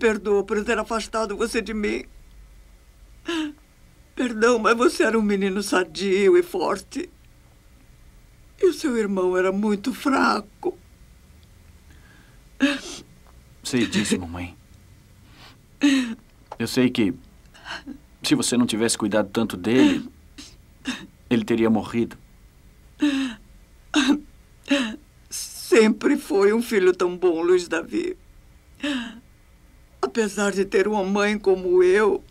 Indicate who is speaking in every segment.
Speaker 1: perdoa por ter afastado você de mim. Perdão, mas você era um menino sadio e forte. E o seu irmão era muito fraco.
Speaker 2: Sei disso, mamãe. Eu sei que se você não tivesse cuidado tanto dele, ele teria morrido.
Speaker 1: Sempre foi um filho tão bom, Luiz Davi. Apesar de ter uma mãe como eu,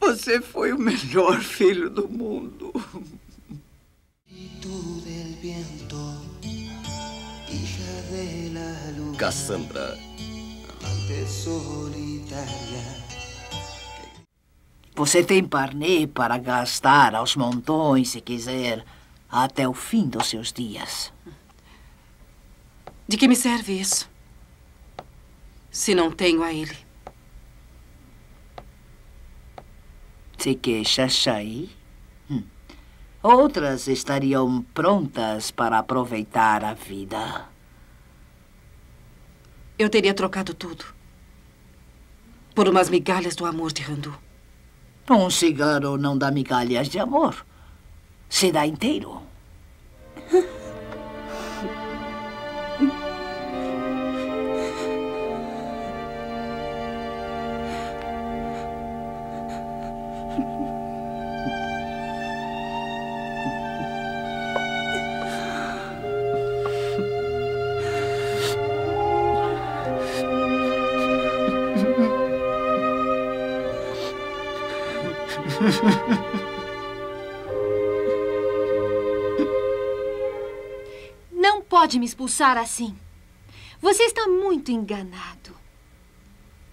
Speaker 1: você foi o melhor filho do mundo.
Speaker 3: Cassandra.
Speaker 4: Você tem parnê para gastar aos montões, se quiser, até o fim dos seus dias.
Speaker 5: De que me serve isso? Se não tenho a ele.
Speaker 4: Se queixa, Chay? Hum. Outras estariam prontas para aproveitar a vida.
Speaker 5: Eu teria trocado tudo. Por umas migalhas do amor de Randu.
Speaker 4: Um cigarro não dá migalhas de amor. Se dá inteiro.
Speaker 6: pode me expulsar assim. Você está muito enganado.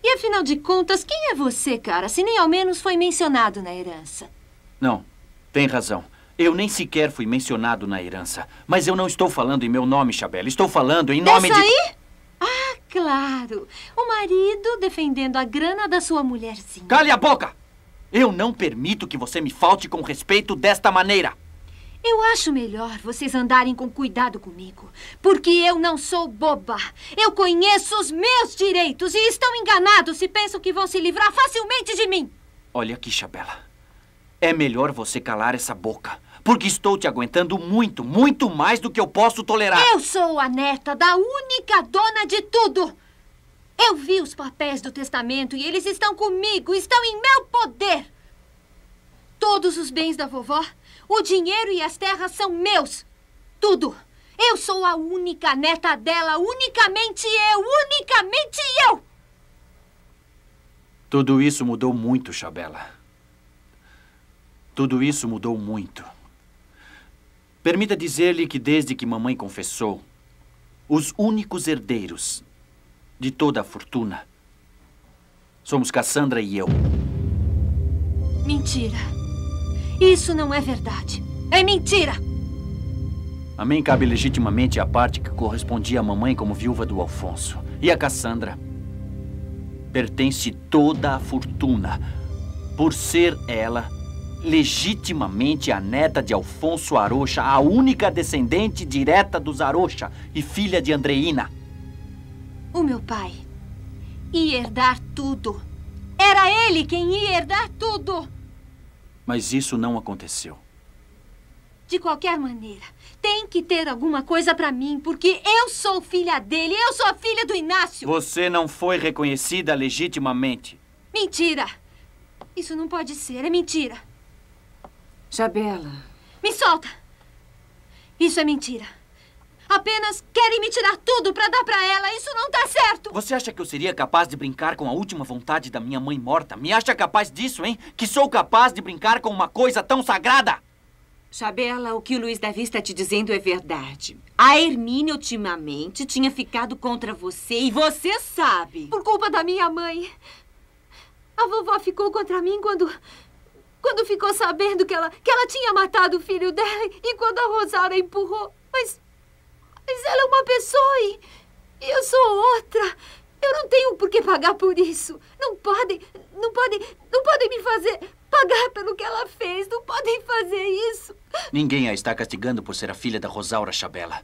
Speaker 6: E afinal de contas, quem é você, cara, se nem ao menos foi mencionado na herança?
Speaker 2: Não, tem razão. Eu nem sequer fui mencionado na herança. Mas eu não estou falando em meu nome, Chabela. Estou falando em nome
Speaker 6: Dessa
Speaker 2: de...
Speaker 6: aí? Ah, claro. O marido defendendo a grana da sua mulherzinha.
Speaker 2: Cale a boca! Eu não permito que você me falte com respeito desta maneira.
Speaker 6: Eu acho melhor vocês andarem com cuidado comigo. Porque eu não sou boba. Eu conheço os meus direitos e estão enganados se pensam que vão se livrar facilmente de mim.
Speaker 2: Olha aqui, Chabela. É melhor você calar essa boca. Porque estou te aguentando muito, muito mais do que eu posso tolerar.
Speaker 6: Eu sou a neta da única dona de tudo. Eu vi os papéis do testamento e eles estão comigo, estão em meu poder. Todos os bens da vovó, o dinheiro e as terras são meus. Tudo. Eu sou a única neta dela, unicamente eu, unicamente eu.
Speaker 2: Tudo isso mudou muito, Chabela. Tudo isso mudou muito. Permita dizer-lhe que desde que mamãe confessou, os únicos herdeiros de toda a fortuna somos Cassandra e eu.
Speaker 6: Mentira. Isso não é verdade. É mentira.
Speaker 2: A mim cabe legitimamente a parte que correspondia à mamãe como viúva do Alfonso. E a Cassandra pertence toda a fortuna, por ser ela legitimamente a neta de Alfonso Arocha, a única descendente direta dos Arocha e filha de Andreina.
Speaker 6: O meu pai ia herdar tudo. Era ele quem ia herdar tudo.
Speaker 2: Mas isso não aconteceu.
Speaker 6: De qualquer maneira, tem que ter alguma coisa pra mim, porque eu sou filha dele, eu sou a filha do Inácio.
Speaker 2: Você não foi reconhecida legitimamente.
Speaker 6: Mentira! Isso não pode ser, é mentira.
Speaker 5: Jabela.
Speaker 6: Me solta! Isso é mentira. Apenas querem me tirar tudo pra dar pra ela. Isso não tá certo.
Speaker 2: Você acha que eu seria capaz de brincar com a última vontade da minha mãe morta? Me acha capaz disso, hein? Que sou capaz de brincar com uma coisa tão sagrada?
Speaker 7: Chabela, o que o Luiz Davi está te dizendo é verdade. A Hermínia ultimamente tinha ficado contra você e você sabe.
Speaker 6: Por culpa da minha mãe. A vovó ficou contra mim quando. Quando ficou sabendo que ela, que ela tinha matado o filho dela e quando a Rosária empurrou. Mas. Mas ela é uma pessoa e. e eu sou outra. Eu não tenho por que pagar por isso. Não podem. Não podem. Não podem me fazer pagar pelo que ela fez. Não podem fazer isso.
Speaker 2: Ninguém a está castigando por ser a filha da Rosaura Chabela.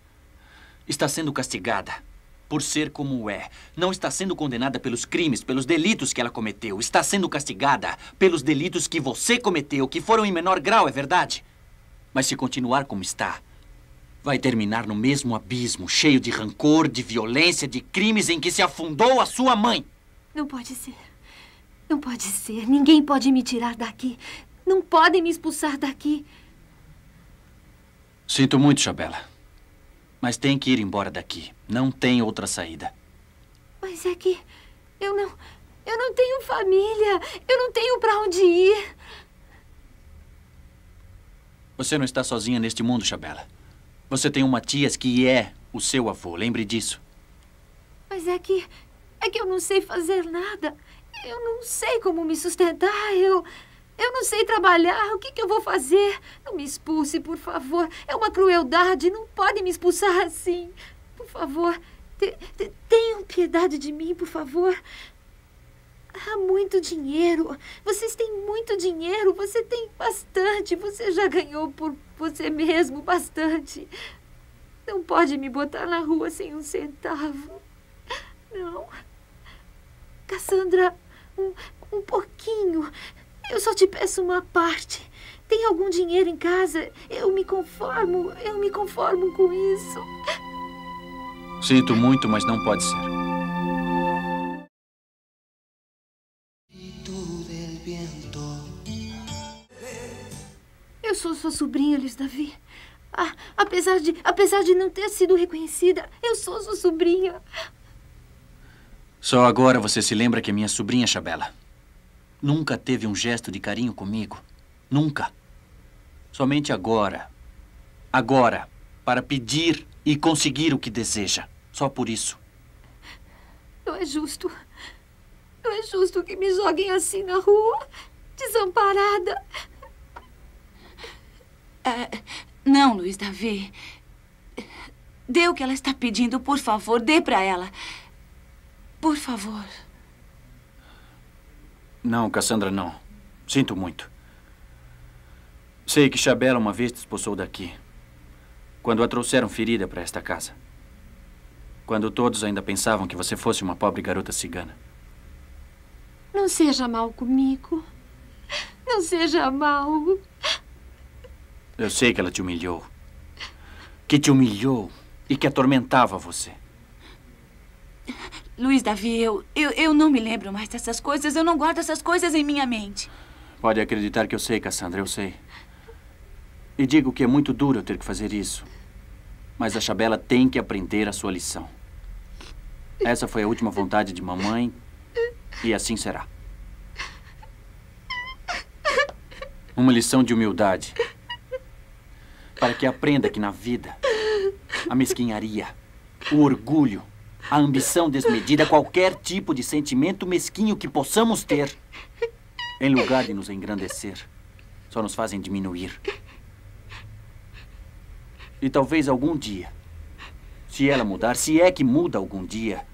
Speaker 2: Está sendo castigada por ser como é. Não está sendo condenada pelos crimes, pelos delitos que ela cometeu. Está sendo castigada pelos delitos que você cometeu, que foram em menor grau, é verdade? Mas se continuar como está, vai terminar no mesmo abismo, cheio de rancor, de violência, de crimes em que se afundou a sua mãe.
Speaker 6: Não pode ser. Não pode ser. Ninguém pode me tirar daqui. Não podem me expulsar daqui.
Speaker 2: Sinto muito, Chabela. Mas tem que ir embora daqui. Não tem outra saída.
Speaker 6: Mas é que eu não. Eu não tenho família. Eu não tenho para onde ir.
Speaker 2: Você não está sozinha neste mundo, Chabela. Você tem uma tia que é o seu avô. Lembre disso.
Speaker 6: Mas é que. É que eu não sei fazer nada. Eu não sei como me sustentar. Eu. Eu não sei trabalhar. O que, que eu vou fazer? Não me expulse, por favor. É uma crueldade. Não pode me expulsar assim. Por favor, te, te, tenham piedade de mim, por favor. Há muito dinheiro. Vocês têm muito dinheiro. Você tem bastante. Você já ganhou por você mesmo bastante. Não pode me botar na rua sem um centavo. Não. Cassandra, um, um pouquinho. Eu só te peço uma parte. Tem algum dinheiro em casa? Eu me conformo, eu me conformo com isso.
Speaker 2: Sinto muito, mas não pode ser.
Speaker 6: Sou sua sobrinha, Luiz Davi. Ah, apesar de, apesar de não ter sido reconhecida, eu sou sua sobrinha.
Speaker 2: Só agora você se lembra que é minha sobrinha, Chabela. Nunca teve um gesto de carinho comigo. Nunca. Somente agora. Agora. Para pedir e conseguir o que deseja. Só por isso.
Speaker 6: Não é justo. Não é justo que me joguem assim na rua, desamparada.
Speaker 7: É, não, Luiz Davi. Dê o que ela está pedindo, por favor. Dê para ela. Por favor.
Speaker 2: Não, Cassandra, não. Sinto muito. Sei que Chabela uma vez te expulsou daqui. Quando a trouxeram ferida para esta casa. Quando todos ainda pensavam que você fosse uma pobre garota cigana.
Speaker 6: Não seja mal comigo. Não seja mal.
Speaker 2: Eu sei que ela te humilhou. Que te humilhou e que atormentava você.
Speaker 7: Luiz Davi, eu, eu, eu não me lembro mais dessas coisas. Eu não guardo essas coisas em minha mente.
Speaker 2: Pode acreditar que eu sei, Cassandra, eu sei. E digo que é muito duro eu ter que fazer isso. Mas a Chabela tem que aprender a sua lição. Essa foi a última vontade de mamãe e assim será. Uma lição de humildade. Para que aprenda que na vida, a mesquinharia, o orgulho, a ambição desmedida, qualquer tipo de sentimento mesquinho que possamos ter, em lugar de nos engrandecer, só nos fazem diminuir. E talvez algum dia, se ela mudar, se é que muda algum dia,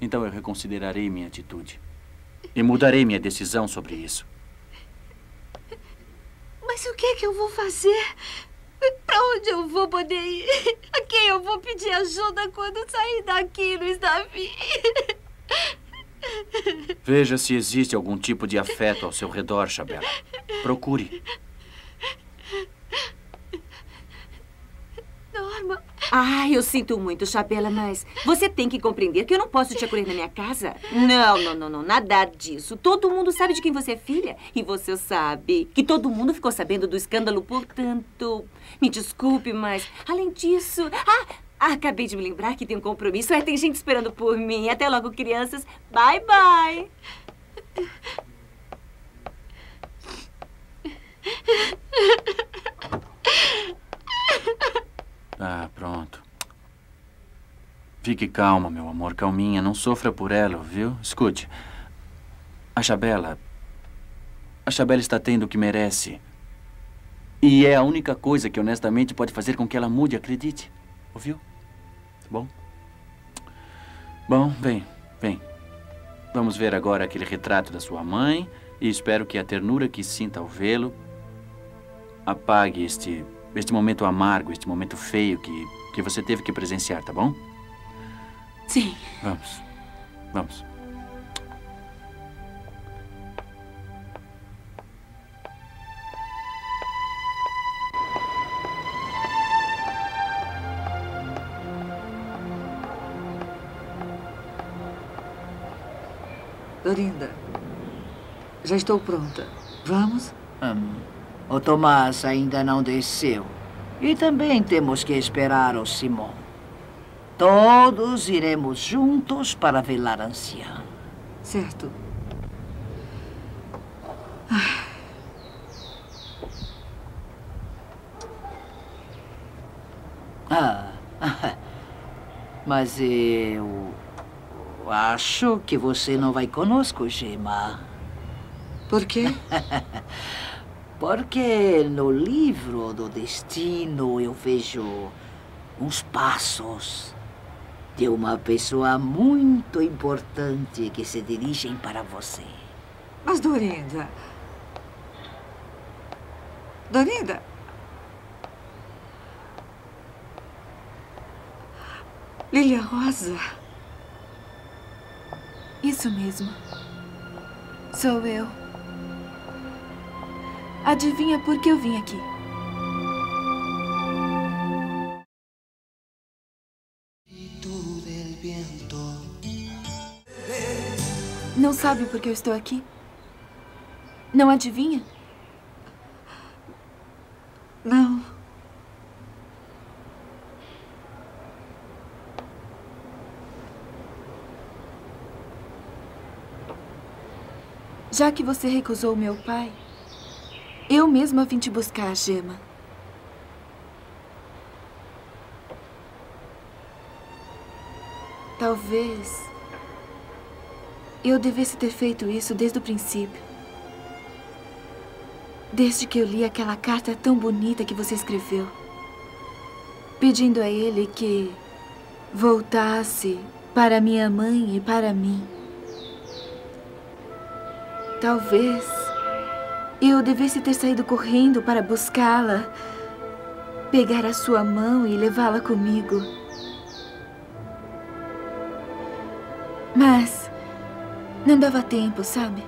Speaker 2: então eu reconsiderarei minha atitude. E mudarei minha decisão sobre isso.
Speaker 6: Mas o que é que eu vou fazer? Para onde eu vou poder ir? A quem eu vou pedir ajuda quando sair daqui, Luiz Davi?
Speaker 2: Veja se existe algum tipo de afeto ao seu redor, Chabela. Procure.
Speaker 6: Norma.
Speaker 7: Ah, eu sinto muito, Chabela, mas você tem que compreender que eu não posso te acolher na minha casa. Não, não, não, não, nada disso. Todo mundo sabe de quem você é filha. E você sabe que todo mundo ficou sabendo do escândalo, portanto. Me desculpe, mas além disso. Ah, acabei de me lembrar que tem um compromisso. É, tem gente esperando por mim. Até logo, crianças. Bye, bye.
Speaker 2: Ah, pronto. Fique calma, meu amor, calminha. Não sofra por ela, viu? Escute. A Chabela. A Chabela está tendo o que merece. E é a única coisa que honestamente pode fazer com que ela mude, acredite. Ouviu? Tá bom? Bom, vem, vem. Vamos ver agora aquele retrato da sua mãe e espero que a ternura que sinta ao vê-lo apague este este momento amargo, este momento feio que, que você teve que presenciar, tá bom?
Speaker 8: Sim.
Speaker 2: Vamos. Vamos.
Speaker 9: Dorinda, já estou pronta. Vamos?
Speaker 4: Hum, o Tomás ainda não desceu. E também temos que esperar o Simão. Todos iremos juntos para velar a anciã.
Speaker 9: Certo.
Speaker 4: Ah, mas eu acho que você não vai conosco, Gemma.
Speaker 9: Por quê?
Speaker 4: Porque no livro do destino eu vejo uns passos de uma pessoa muito importante que se dirigem para você.
Speaker 9: Mas, Dorinda... Dorinda... Lilia Rosa...
Speaker 10: Isso mesmo. Sou eu. Adivinha por que eu vim aqui? Não sabe por que eu estou aqui? Não adivinha?
Speaker 9: Não.
Speaker 10: Já que você recusou meu pai, eu mesma vim te buscar, Gema. Talvez eu devesse ter feito isso desde o princípio. Desde que eu li aquela carta tão bonita que você escreveu, pedindo a ele que voltasse para minha mãe e para mim. Talvez eu devesse ter saído correndo para buscá-la, pegar a sua mão e levá-la comigo. Mas não dava tempo, sabe?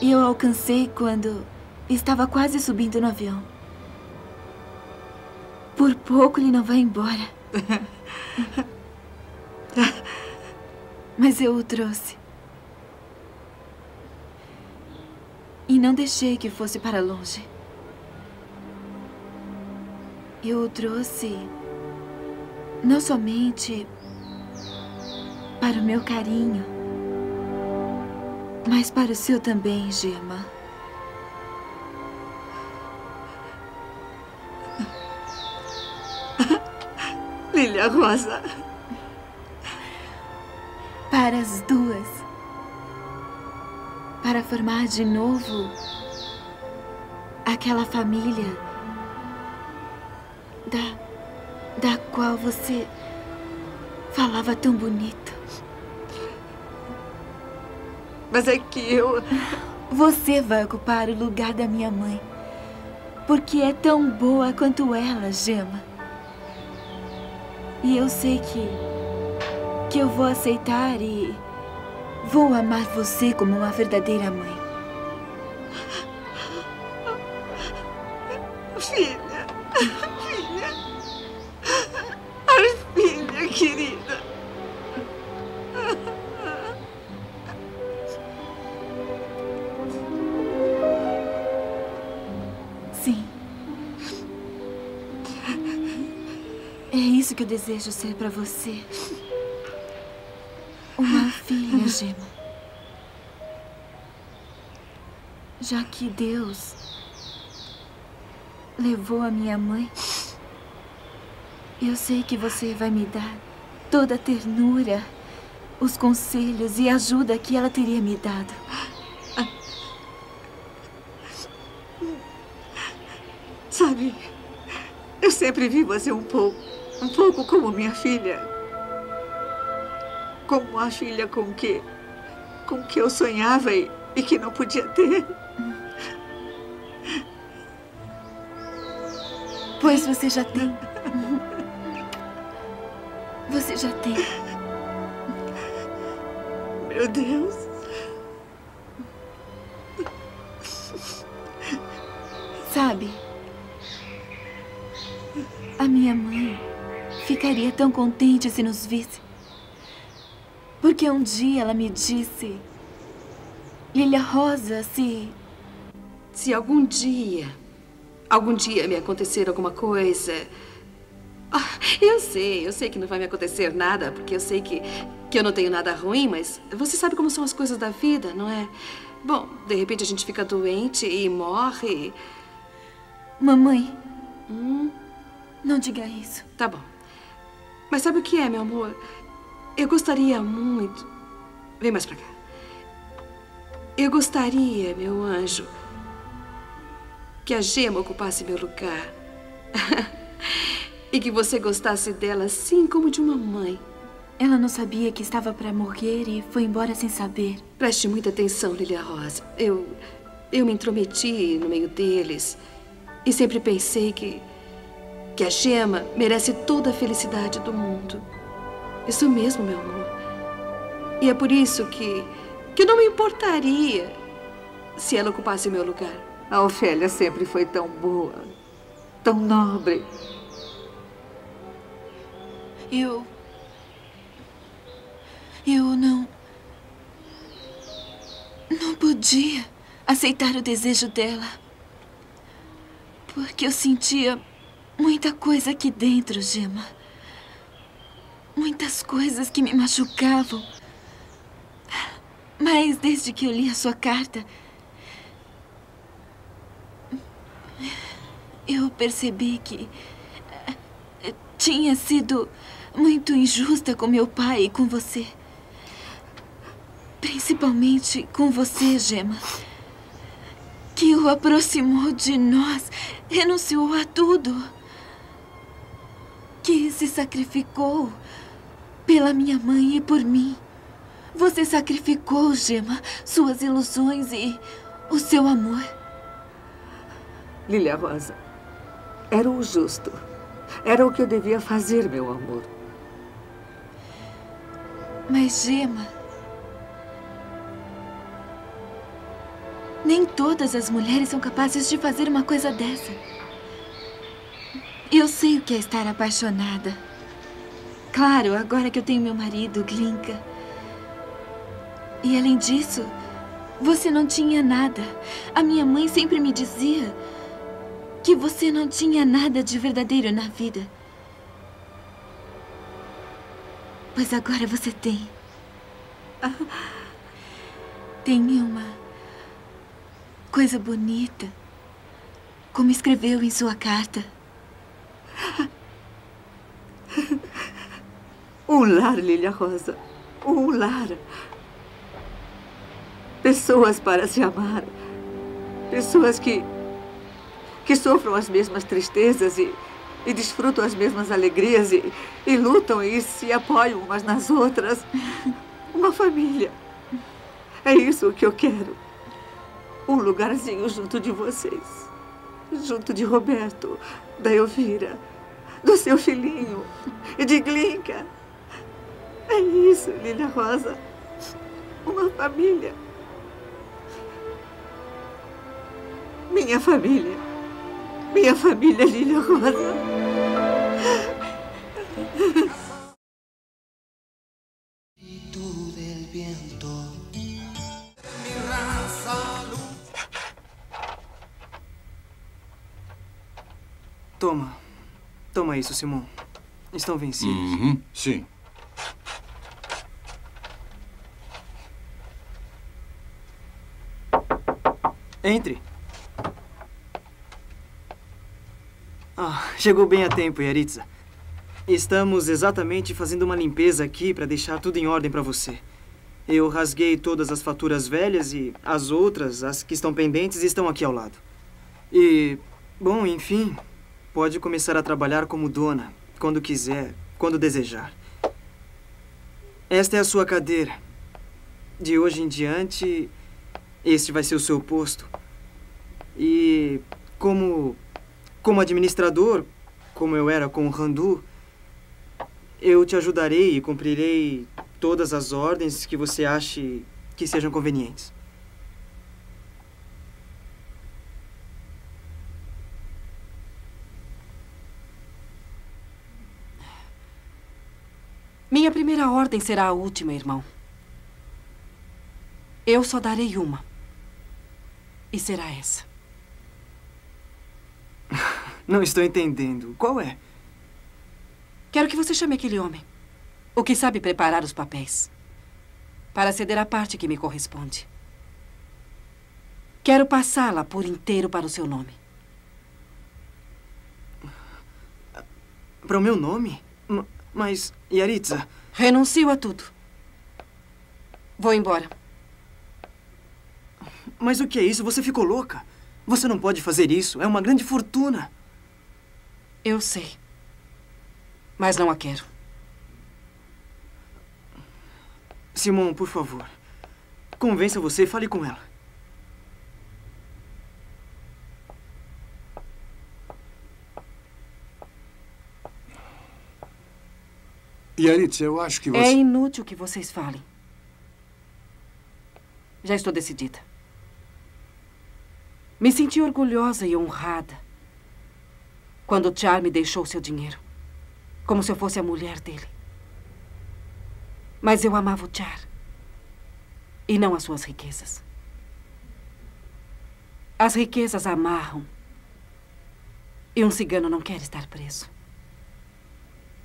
Speaker 10: E eu alcancei quando estava quase subindo no avião. Por pouco ele não vai embora. Mas eu o trouxe. Não deixei que fosse para longe. Eu o trouxe não somente para o meu carinho, mas para o seu também, Gemma.
Speaker 9: Lilia Rosa.
Speaker 10: Para as duas. Para formar de novo aquela família da, da qual você falava tão bonito.
Speaker 9: Mas é que eu...
Speaker 10: Você vai ocupar o lugar da minha mãe. Porque é tão boa quanto ela, Gema. E eu sei que. que eu vou aceitar e. vou amar você como uma verdadeira mãe.
Speaker 9: Filha. Filha. Ai, filha querida.
Speaker 10: Sim. É isso que eu desejo ser para você. Uma filha, Gema. Já que Deus levou a minha mãe, eu sei que você vai me dar toda a ternura, os conselhos e ajuda que ela teria me dado.
Speaker 9: Sabe, eu sempre vi você um pouco, um pouco como minha filha. Como a filha com que, com que eu sonhava e, e que não podia ter.
Speaker 10: Pois você já tem. você já tem.
Speaker 11: Meu Deus.
Speaker 10: Sabe? A minha mãe ficaria tão contente se nos visse. Porque um dia ela me disse: Lilia Rosa, se.
Speaker 12: Se algum dia, algum dia me acontecer alguma coisa. Ah, eu sei, eu sei que não vai me acontecer nada, porque eu sei que, que eu não tenho nada ruim, mas você sabe como são as coisas da vida, não é? Bom, de repente a gente fica doente e morre.
Speaker 10: Mamãe,
Speaker 12: Hum,
Speaker 10: não diga isso.
Speaker 12: tá bom. Mas sabe o que é, meu amor? Eu gostaria muito. Vem mais pra cá. Eu gostaria, meu anjo, que a Gema ocupasse meu lugar. e que você gostasse dela assim como de uma mãe.
Speaker 10: Ela não sabia que estava para morrer e foi embora sem saber.
Speaker 12: Preste muita atenção, Lilia Rosa. Eu. Eu me intrometi no meio deles. E sempre pensei que. que a Gema merece toda a felicidade do mundo. Isso mesmo, meu amor. E é por isso que. que eu não me importaria se ela ocupasse o meu lugar.
Speaker 9: A Ofélia sempre foi tão boa, tão nobre.
Speaker 10: Eu. Eu não. Não podia aceitar o desejo dela. Porque eu sentia muita coisa aqui dentro, Gemma. Muitas coisas que me machucavam. Mas desde que eu li a sua carta. Eu percebi que. eh, Tinha sido muito injusta com meu pai e com você. Principalmente com você, Gemma. Que o aproximou de nós, renunciou a tudo. Que se sacrificou pela minha mãe e por mim. Você sacrificou, Gemma, suas ilusões e o seu amor.
Speaker 9: Lilia Rosa, era o justo. Era o que eu devia fazer, meu amor.
Speaker 10: Mas, Gema. Nem todas as mulheres são capazes de fazer uma coisa dessa. Eu sei o que é estar apaixonada. Claro, agora que eu tenho meu marido, Glinka. E além disso, você não tinha nada. A minha mãe sempre me dizia que você não tinha nada de verdadeiro na vida. Pois agora você tem. Tem uma coisa bonita, como escreveu em sua carta.
Speaker 9: Um lar, Lilia Rosa. Um lar. Pessoas para se amar. Pessoas que. que sofram as mesmas tristezas e. e desfrutam as mesmas alegrias e. e lutam e se apoiam umas nas outras. Uma família. É isso que eu quero. Um lugarzinho junto de vocês. Junto de Roberto, da Elvira, do seu filhinho e de Glinka. É isso, Lilia Rosa. Uma família. Minha família. Minha família, Lilia Rosa.
Speaker 13: Toma. Toma isso, Simão. Estão vencidos.
Speaker 14: Uhum, sim.
Speaker 13: Entre. Ah, chegou bem a tempo, Yaritza. Estamos exatamente fazendo uma limpeza aqui para deixar tudo em ordem para você. Eu rasguei todas as faturas velhas e as outras, as que estão pendentes, estão aqui ao lado. E, bom, enfim, pode começar a trabalhar como dona, quando quiser, quando desejar. Esta é a sua cadeira. De hoje em diante, este vai ser o seu posto. E como como administrador, como eu era com o Randu, Eu te ajudarei e cumprirei todas as ordens que você ache que sejam convenientes.
Speaker 5: Minha primeira ordem será a última, irmão. Eu só darei uma. E será essa.
Speaker 13: Não estou entendendo. Qual é?
Speaker 5: Quero que você chame aquele homem. O que sabe preparar os papéis. Para ceder a parte que me corresponde. Quero passá-la por inteiro para o seu nome.
Speaker 13: Para o meu nome? Mas, Yaritza...
Speaker 5: Renuncio a tudo. Vou embora.
Speaker 13: Mas o que é isso? Você ficou louca? Você não pode fazer isso. É uma grande fortuna.
Speaker 5: Eu sei. Mas não a quero.
Speaker 13: Simon, por favor. Convença você e fale com ela.
Speaker 15: Yaritz, eu acho que você...
Speaker 5: É inútil que vocês falem. Já estou decidida. Me senti orgulhosa e honrada quando o Char me deixou seu dinheiro. Como se eu fosse a mulher dele. Mas eu amava o Char. E não as suas riquezas. As riquezas amarram. E um cigano não quer estar preso.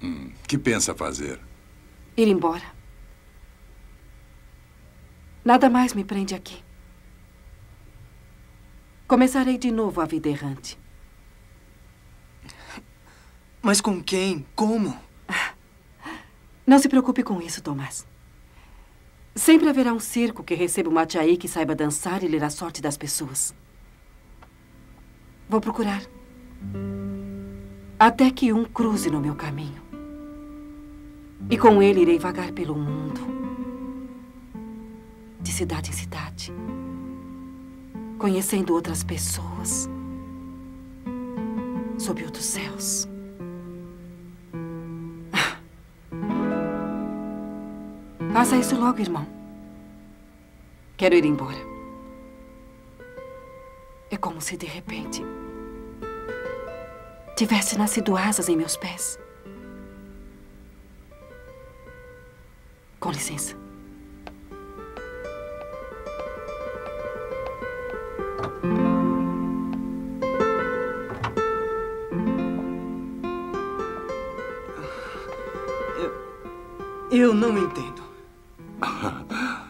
Speaker 15: Hum, que pensa fazer?
Speaker 5: Ir embora. Nada mais me prende aqui. Começarei de novo a vida errante.
Speaker 13: Mas com quem? Como?
Speaker 5: Não se preocupe com isso, Tomás. Sempre haverá um circo que receba uma Matiaí que saiba dançar e ler a sorte das pessoas. Vou procurar. Até que um cruze no meu caminho. E com ele irei vagar pelo mundo. De cidade em cidade. Conhecendo outras pessoas. Sob outros céus. Faça isso logo, irmão. Quero ir embora. É como se, de repente, tivesse nascido asas em meus pés. Com licença.
Speaker 13: Eu, não entendo.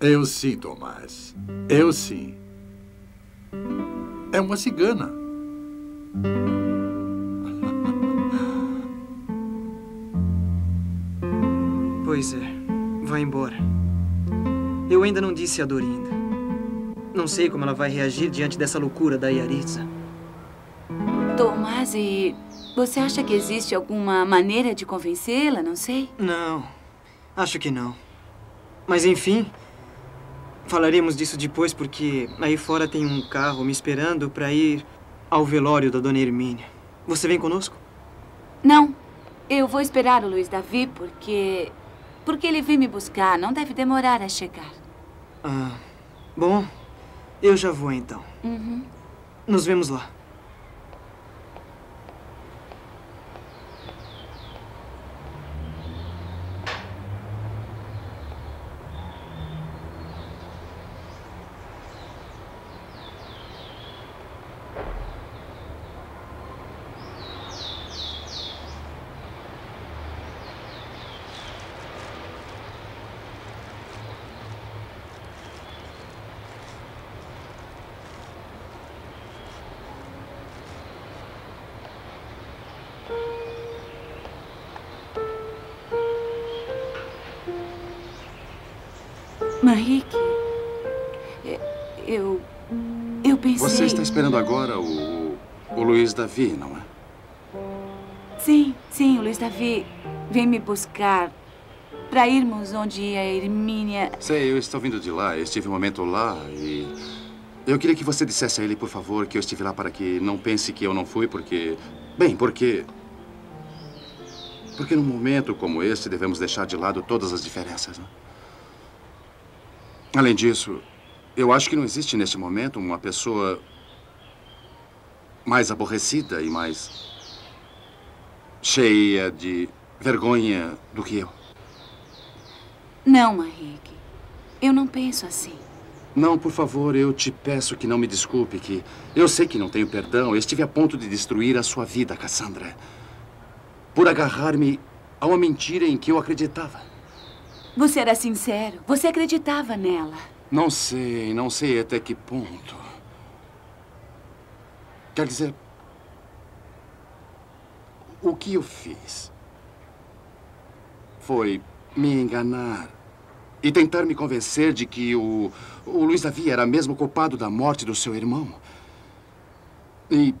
Speaker 15: Eu sim, Tomás. Eu sim. É uma cigana.
Speaker 13: Pois é. Vai embora. Eu ainda não disse a Dorinda. Não sei como ela vai reagir diante dessa loucura da Yaritza.
Speaker 8: Tomás, e você acha que existe alguma maneira de convencê-la? Não sei.
Speaker 13: Não. Acho que não. Mas enfim, falaremos disso depois porque aí fora tem um carro me esperando para ir ao velório da dona Hermínia. Você vem conosco?
Speaker 8: Não. Eu vou esperar o Luiz Davi porque porque ele veio me buscar. Não deve demorar a chegar.
Speaker 13: Ah, bom. Eu já vou então.
Speaker 8: Uhum.
Speaker 13: Nos vemos lá.
Speaker 8: Eu. Eu pensei.
Speaker 15: Você está esperando agora o, o Luiz Davi, não é?
Speaker 8: Sim, sim, o Luiz Davi vem me buscar para irmos onde a Hermínia.
Speaker 15: Sei, eu estou vindo de lá. Eu estive um momento lá e. Eu queria que você dissesse a ele, por favor, que eu estive lá para que não pense que eu não fui, porque. Bem, porque. Porque num momento como este, devemos deixar de lado todas as diferenças. Né? Além disso, eu acho que não existe neste momento uma pessoa mais aborrecida e mais cheia de vergonha do que eu.
Speaker 8: Não, Henrique. Eu não penso assim.
Speaker 15: Não, por favor, eu te peço que não me desculpe, que eu sei que não tenho perdão. Eu estive a ponto de destruir a sua vida, Cassandra. Por agarrar-me a uma mentira em que eu acreditava.
Speaker 8: Você era sincero. Você acreditava nela.
Speaker 15: Não sei, não sei até que ponto. Quer dizer, o que eu fiz foi me enganar e tentar me convencer de que o, o Luiz Davi era mesmo culpado da morte do seu irmão. E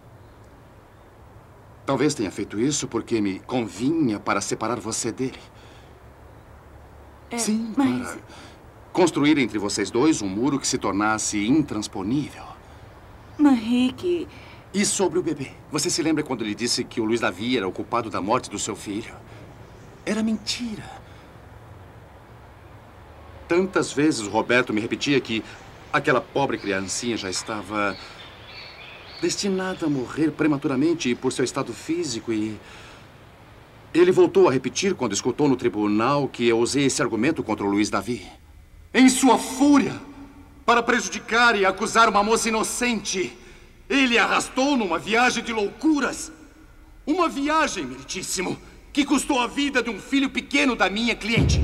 Speaker 15: talvez tenha feito isso porque me convinha para separar você dele.
Speaker 8: É,
Speaker 15: Sim,
Speaker 8: mas...
Speaker 15: para construir entre vocês dois um muro que se tornasse intransponível.
Speaker 8: Henrique...
Speaker 15: E sobre o bebê? Você se lembra quando ele disse que o Luiz Davi era o culpado da morte do seu filho? Era mentira. Tantas vezes o Roberto me repetia que aquela pobre criancinha já estava destinada a morrer prematuramente por seu estado físico e... Ele voltou a repetir quando escutou no tribunal que eu usei esse argumento contra o Luiz Davi. Em sua fúria, para prejudicar e acusar uma moça inocente, ele arrastou numa viagem de loucuras. Uma viagem, meritíssimo, que custou a vida de um filho pequeno da minha cliente.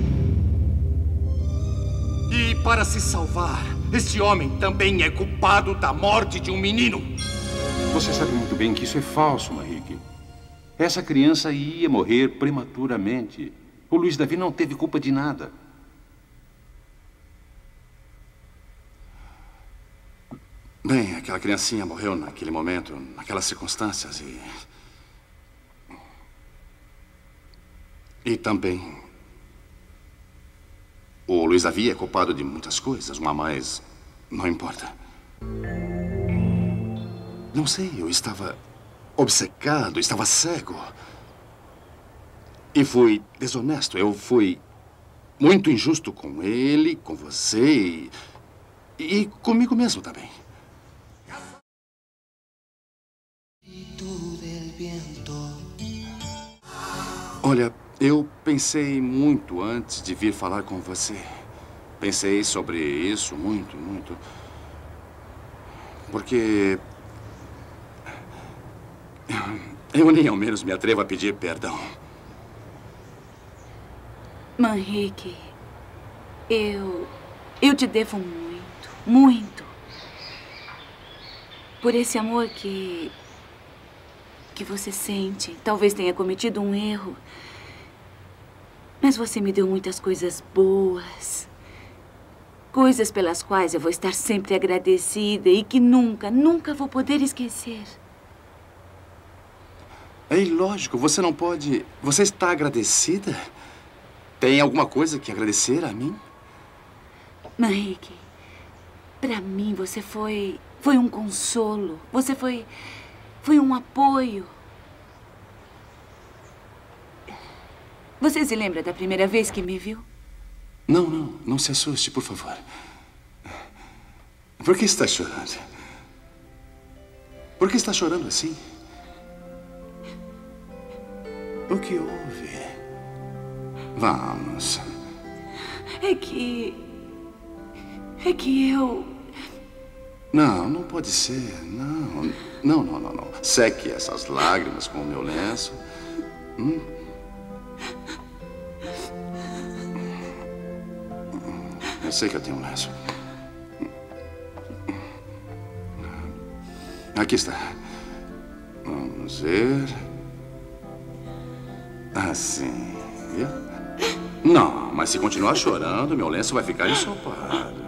Speaker 15: E para se salvar, este homem também é culpado da morte de um menino.
Speaker 16: Você sabe muito bem que isso é falso, Henrique. Essa criança ia morrer prematuramente. O Luiz Davi não teve culpa de nada.
Speaker 15: Bem, aquela criancinha morreu naquele momento, naquelas circunstâncias e. E também. O Luiz Davi é culpado de muitas coisas, uma mais. Não importa. Não sei, eu estava obcecado, estava cego. E fui desonesto. Eu fui muito injusto com ele, com você e, e comigo mesmo também. Olha, eu pensei muito antes de vir falar com você. Pensei sobre isso muito, muito. Porque. Eu nem ao menos me atrevo a pedir perdão.
Speaker 8: Manrique, eu. Eu te devo muito, muito. Por esse amor que. Que você sente. Talvez tenha cometido um erro. Mas você me deu muitas coisas boas. Coisas pelas quais eu vou estar sempre agradecida e que nunca, nunca vou poder esquecer.
Speaker 15: É ilógico, você não pode. Você está agradecida? Tem alguma coisa que agradecer a mim?
Speaker 8: Henrique, para mim você foi. foi um consolo. Você foi. Foi um apoio. Você se lembra da primeira vez que me viu?
Speaker 15: Não, não, não se assuste, por favor. Por que está chorando? Por que está chorando assim? O que houve? Vamos.
Speaker 8: É que. É que eu.
Speaker 15: Não, não pode ser. Não, não, não, não, não. Seque essas lágrimas com o meu lenço. Hum? Eu sei que eu tenho um lenço. Aqui está. Vamos ver. Assim. Não, mas se continuar chorando, meu lenço vai ficar ensopado.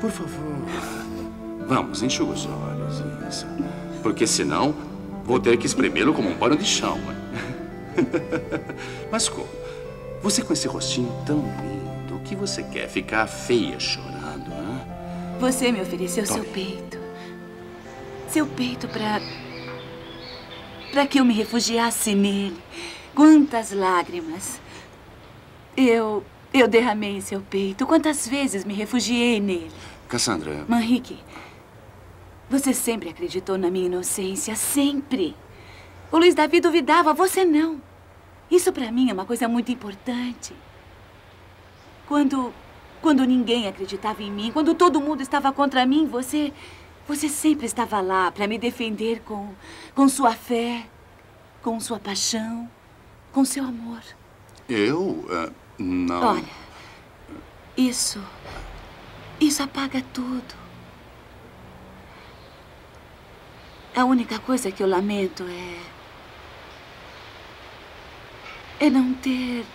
Speaker 15: Por favor. Vamos, enxuga os olhos. Isso. Porque senão vou ter que espremê-lo como um pano de chão. Mas como? Você com esse rostinho tão lindo, o que você quer? Ficar feia chorando, hã?
Speaker 8: Você me ofereceu
Speaker 15: Tome.
Speaker 8: seu peito. Seu peito para. para que eu me refugiasse nele. Quantas lágrimas. Eu. Eu derramei em seu peito. Quantas vezes me refugiei nele.
Speaker 15: Cassandra.
Speaker 8: Manrique, você sempre acreditou na minha inocência. Sempre. O Luiz Davi duvidava, você não. Isso para mim é uma coisa muito importante. Quando. Quando ninguém acreditava em mim, quando todo mundo estava contra mim, você. Você sempre estava lá para me defender com. com sua fé, com sua paixão, com seu amor.
Speaker 15: Eu? Uh, não.
Speaker 8: Olha, isso. Isso apaga tudo. A única coisa que eu lamento é. é não ter.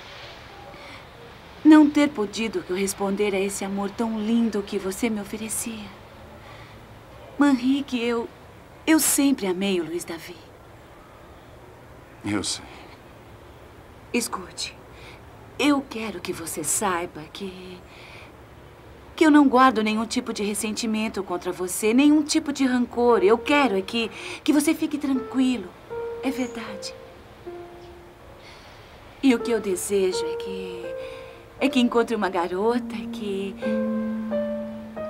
Speaker 8: não ter podido corresponder a esse amor tão lindo que você me oferecia. Manrique, eu. eu sempre amei o Luiz Davi.
Speaker 15: Eu sei.
Speaker 8: Escute, eu quero que você saiba que. Que eu não guardo nenhum tipo de ressentimento contra você, nenhum tipo de rancor. Eu quero é que, que você fique tranquilo. É verdade. E o que eu desejo é que. é que encontre uma garota que.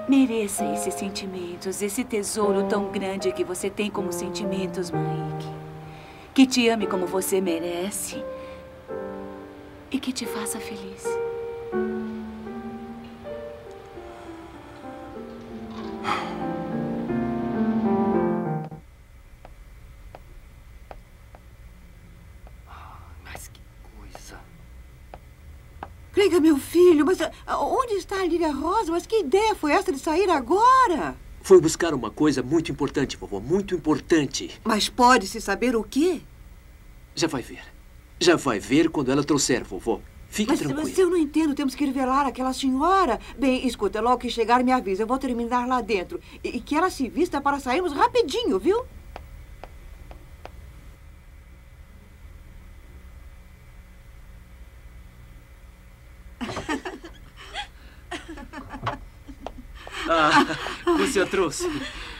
Speaker 8: mereça esses sentimentos, esse tesouro tão grande que você tem como sentimentos, Monique. Que te ame como você merece e que te faça feliz.
Speaker 17: Está a Lília Rosa? Mas que ideia foi essa de sair agora?
Speaker 18: Foi buscar uma coisa muito importante, vovó, muito importante.
Speaker 17: Mas pode-se saber o quê?
Speaker 18: Já vai ver. Já vai ver quando ela trouxer, vovó. Fique
Speaker 17: mas,
Speaker 18: tranquilo.
Speaker 17: Mas eu não entendo. Temos que ir velar aquela senhora. Bem, escuta, logo que chegar, me avisa. Eu vou terminar lá dentro. E, e que ela se vista para sairmos rapidinho, viu?
Speaker 18: Ah, você a trouxe.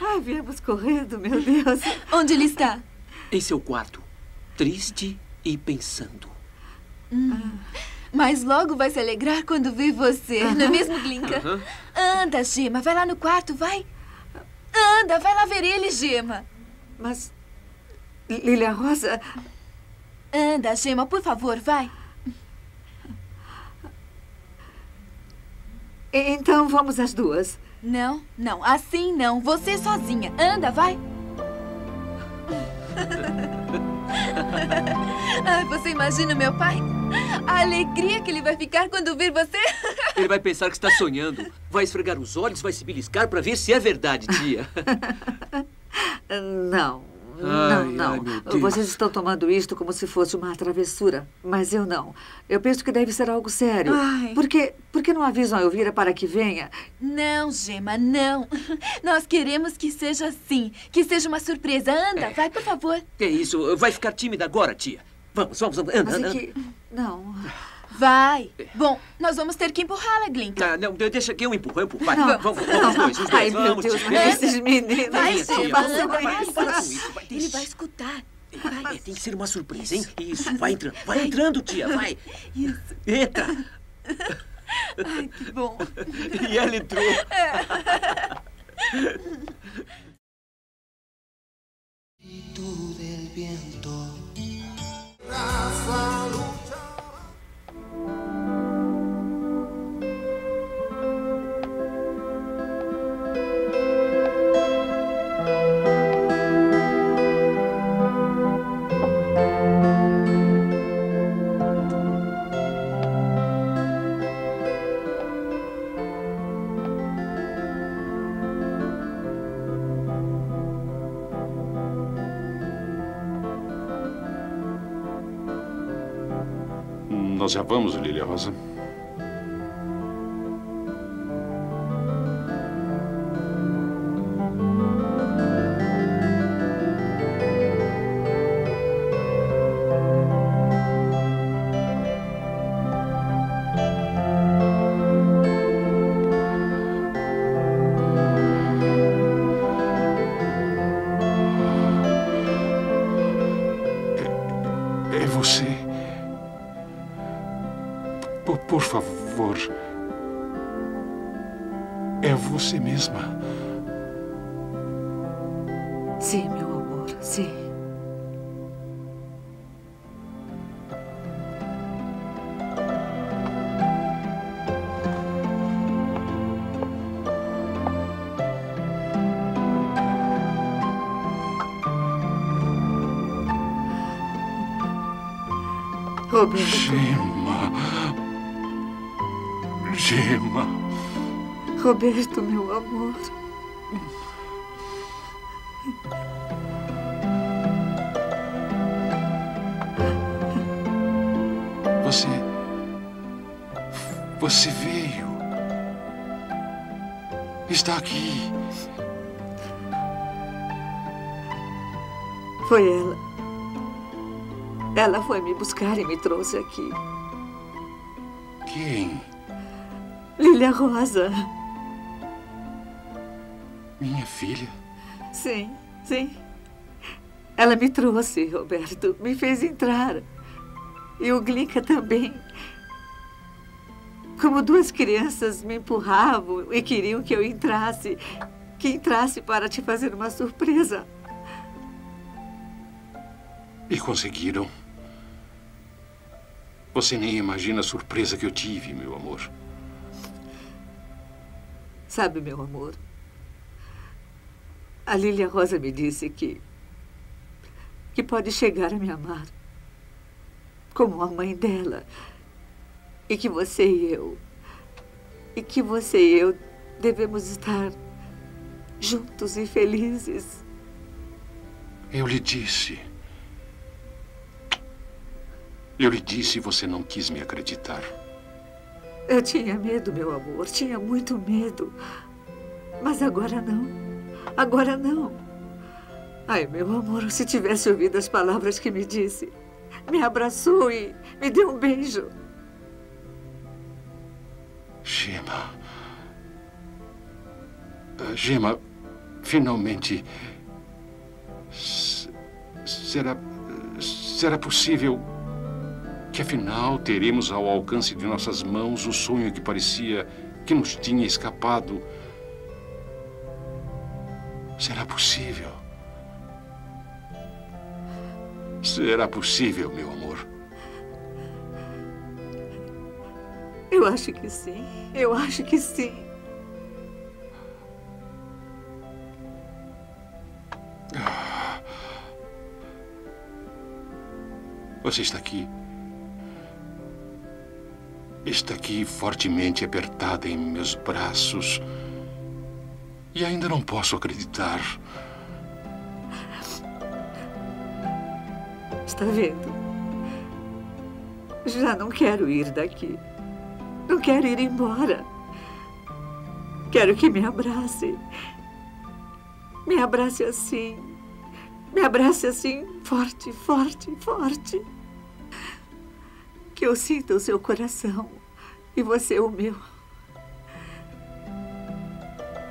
Speaker 17: Ah, viemos correndo, meu Deus.
Speaker 10: Onde ele está?
Speaker 18: Em seu quarto. Triste e pensando.
Speaker 10: Hum. Mas logo vai se alegrar quando ver você, não é mesmo, Glinka? Anda, Gema, vai lá no quarto, vai. Anda, vai lá ver ele, Gema.
Speaker 17: Mas. Lilia Rosa.
Speaker 10: Anda, Gema, por favor, vai.
Speaker 17: Então vamos as duas.
Speaker 10: Não, não, assim não. Você sozinha. Anda, vai. Ai, você imagina meu pai? A alegria que ele vai ficar quando ver você.
Speaker 18: Ele vai pensar que está sonhando. Vai esfregar os olhos, vai se beliscar para ver se é verdade, tia.
Speaker 17: Não.
Speaker 18: Ai,
Speaker 17: não,
Speaker 18: ai,
Speaker 17: não.
Speaker 18: Deus.
Speaker 17: Vocês estão tomando isto como se fosse uma travessura. Mas eu não. Eu penso que deve ser algo sério.
Speaker 10: Ai.
Speaker 17: Por que, por que não avisam a Elvira para que venha?
Speaker 10: Não, Gema, não. Nós queremos que seja assim. Que seja uma surpresa. Anda, vai, por favor.
Speaker 18: Que isso? Vai ficar tímida agora, tia. Vamos, vamos, vamos. Anda,
Speaker 17: Mas
Speaker 18: anda.
Speaker 17: é que... Não.
Speaker 10: Vai. Bom, nós vamos ter que empurrá-la, Glinka.
Speaker 18: Ah, não, deixa que eu empurro, eu empurro. Vai,
Speaker 17: Não.
Speaker 18: vamos, vamos, os dois, os dois.
Speaker 17: Ai, meu
Speaker 18: vamos,
Speaker 17: Deus,
Speaker 18: tia.
Speaker 17: mas esses meninos...
Speaker 10: Vai,
Speaker 18: vai,
Speaker 10: vai.
Speaker 18: para com isso, vai,
Speaker 10: Ele vai escutar. Vai.
Speaker 18: É, tem que ser uma surpresa, hein? Isso, vai entrando. Vai entrando, tia, vai.
Speaker 10: Isso.
Speaker 18: Entra.
Speaker 10: Ai, que bom.
Speaker 18: E ela entrou.
Speaker 3: del viento.
Speaker 16: Já vamos, Lilia Rosa. Por favor. É você mesma.
Speaker 9: Sim, meu amor, sim. Roberto.
Speaker 16: Gema.
Speaker 9: Roberto, meu amor.
Speaker 16: Você. Você veio. Está aqui.
Speaker 9: Foi ela. Ela foi me buscar e me trouxe aqui.
Speaker 16: Quem?
Speaker 9: Lilia Rosa. Me trouxe, Roberto. Me fez entrar. E o Glinka também. Como duas crianças me empurravam e queriam que eu entrasse. Que entrasse para te fazer uma surpresa.
Speaker 16: E conseguiram. Você nem imagina a surpresa que eu tive, meu amor.
Speaker 9: Sabe, meu amor, a Lilia Rosa me disse que. Que pode chegar a me amar. Como a mãe dela. E que você e eu. E que você e eu devemos estar juntos e felizes.
Speaker 16: Eu lhe disse. Eu lhe disse e você não quis me acreditar.
Speaker 9: Eu tinha medo, meu amor, tinha muito medo. Mas agora não. Agora não. Ai, meu amor, se tivesse ouvido as palavras que me disse, me abraçou e me deu um beijo.
Speaker 16: Gema. Gema, finalmente. Será. Será possível que afinal teremos ao alcance de nossas mãos o sonho que parecia que nos tinha escapado? Será possível? Será possível, meu amor?
Speaker 9: Eu acho que sim. Eu acho que sim.
Speaker 16: Você está aqui. Está aqui fortemente apertada em meus braços. E ainda não posso acreditar.
Speaker 9: Está vendo? Já não quero ir daqui. Não quero ir embora. Quero que me abrace. Me abrace assim. Me abrace assim, forte, forte, forte. Que eu sinta o seu coração e você o meu.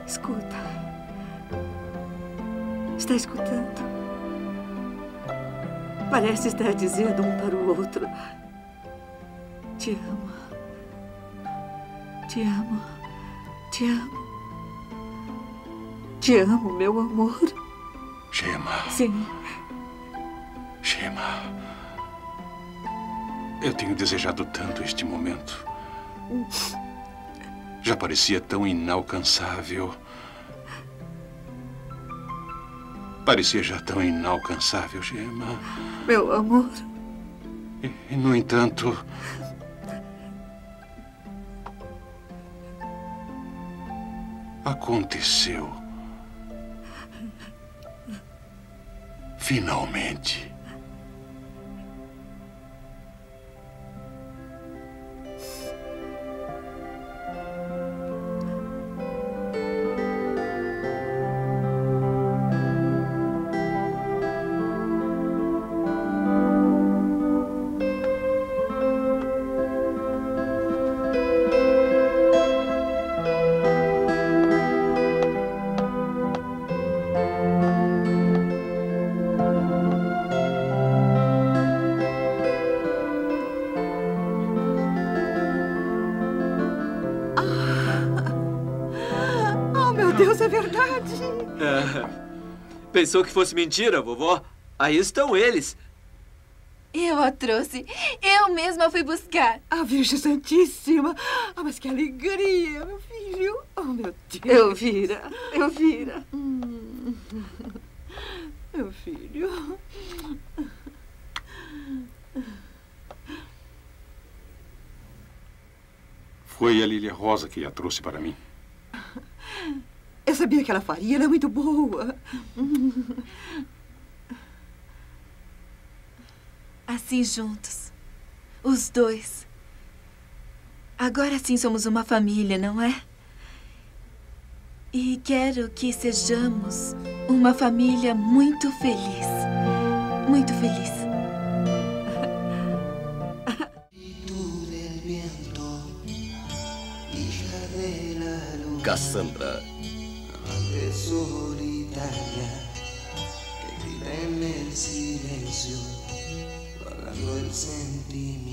Speaker 9: Escuta. Está escutando? Parece estar dizendo um para o outro: Te amo. Te amo. Te amo. Te amo, meu amor.
Speaker 16: Gema,
Speaker 9: Sim.
Speaker 16: Gema. Eu tenho desejado tanto este momento. Já parecia tão inalcançável. Parecia já tão inalcançável, Gema.
Speaker 9: Meu amor.
Speaker 16: E, e, no entanto. Aconteceu. Finalmente.
Speaker 18: Pensou que fosse mentira, vovó? Aí estão eles.
Speaker 10: Eu a trouxe. Eu mesma fui buscar.
Speaker 17: A Virgem Santíssima. Ah, mas que alegria, meu filho. Oh, meu Deus.
Speaker 5: Elvira, Elvira.
Speaker 17: Hum. Meu filho.
Speaker 16: Foi a Lilia Rosa que a trouxe para mim.
Speaker 17: Eu sabia que ela faria, ela é muito boa.
Speaker 10: Assim juntos. Os dois. Agora sim somos uma família, não é? E quero que sejamos uma família muito feliz. Muito feliz.
Speaker 3: Cassandra.
Speaker 19: Silencio, pagando el sentimiento.